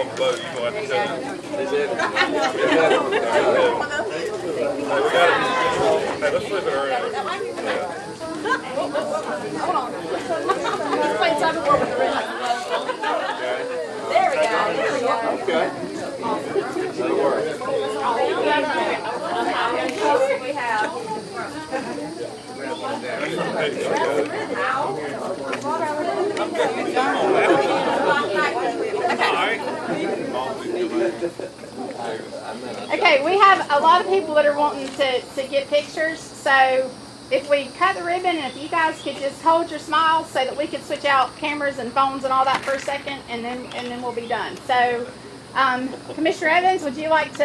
on the boat, you're gonna have to tell them. Hey, let's flip it around. Let's play tug with the red. There we go, there we go. Okay. That'll work. We have. Okay, we have a lot of people that are wanting to, to get pictures, so if we cut the ribbon and if you guys could just hold your smile so that we could switch out cameras and phones and all that for a second and then and then we'll be done. So um, Commissioner Evans, would you like to